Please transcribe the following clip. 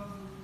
because